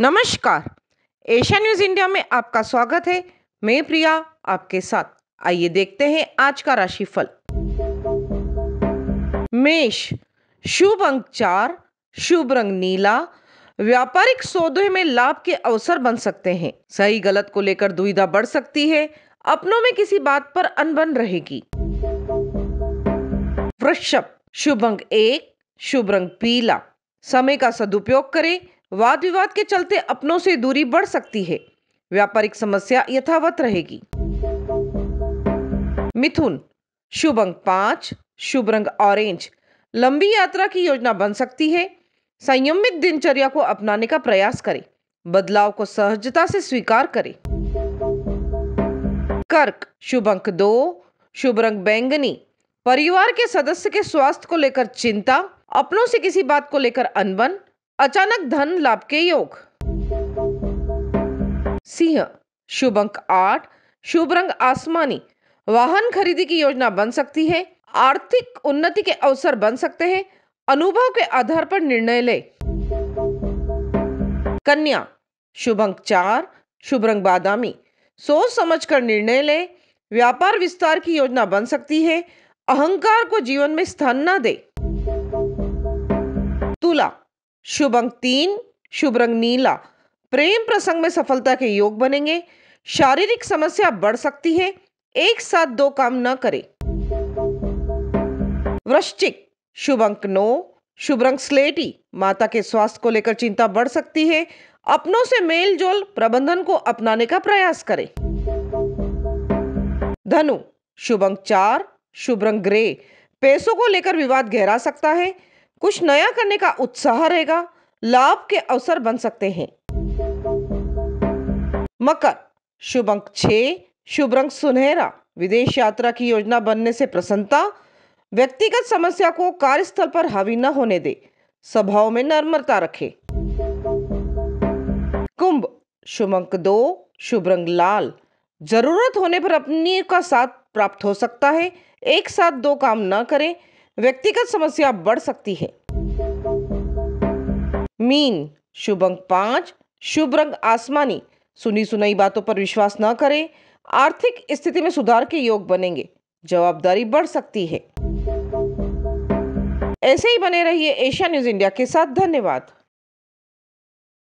नमस्कार। Asia news India में आपका स्वागत है। मैं प्रिया, आपके साथ। आइए देखते हैं आज का राशिफल। मेष, शुभ अंक चार, शुभ रंग नीला। व्यापारिक सौदे में लाभ के अवसर बन सकते हैं। सही गलत को लेकर दुविधा बढ़ सकती है। अपनों में किसी बात पर अनबन रहेगी। वृषभ। शुभ अंक एक शुभ रंग पीला। समय का सदुपयोग करें। वाद विवाद के चलते अपनों से दूरी बढ़ सकती है। व्यापारिक समस्या यथावत रहेगी। मिथुन शुभ अंक पाँच शुभ रंग ऑरेंज लंबी यात्रा की योजना बन सकती है। संयमित दिनचर्या को अपनाने का प्रयास करें। बदलाव को सहजता से स्वीकार करें। कर्क शुभ अंक दो शुभ रंग बैंगनी। परिवार के सदस्य के स्वास्थ्य को लेकर चिंता, अपनों से किसी बात को लेकर अनबन, अचानक धन लाभ के योग। सिंह शुभ अंक आठ, शुभ रंग आसमानी, वाहन खरीदी की योजना बन सकती है, आर्थिक उन्नति के अवसर बन सकते हैं, अनुभव के आधार पर निर्णय ले। कन्या शुभ अंक चार, शुभ रंग बादामी, सोच समझकर निर्णय ले, व्यापार विस्तार की योजना बन सकती है अहंकार को जीवन में स्थान न दे। तुला, शुभ अंक तीन, शुभ रंग नीला। प्रेम प्रसंग में सफलता के योग बनेंगे। शारीरिक समस्या बढ़ सकती है। एक साथ दो काम न करें। वृश्चिक, शुभ अंक नौ, शुभ रंग स्लेटी। माता के स्वास्थ्य को लेकर चिंता बढ़ सकती है। अपनों से मेल जोल प्रबंधन को अपनाने का प्रयास करें। धनु, शुभ अंक चार शुभ रंग ग्रे। पैसों को लेकर विवाद गहरा सकता है। कुछ नया करने का उत्साह रहेगा। लाभ के अवसर बन सकते हैं। मकर। शुभ अंक छह शुभ रंग सुनहरा। विदेश यात्रा की योजना बनने से प्रसन्नता। व्यक्तिगत समस्या को कार्यस्थल पर हावी न होने दे। स्वभाव में नर्मता रखे। कुंभ। शुभ अंक दो। शुभ रंग लाल। ज़रूरत होने पर अपनी का साथ प्राप्त हो सकता है। एक साथ दो काम न करें, व्यक्तिगत समस्या बढ़ सकती है। मीन, शुभ अंक पाँच, शुभ रंग आसमानी। सुनी सुनाई बातों पर विश्वास न करें, आर्थिक स्थिति में सुधार के योग बनेंगे, जवाबदारी बढ़ सकती है। ऐसे ही बने रहिए एशिया न्यूज़ इंडिया के साथ, धन्यवाद।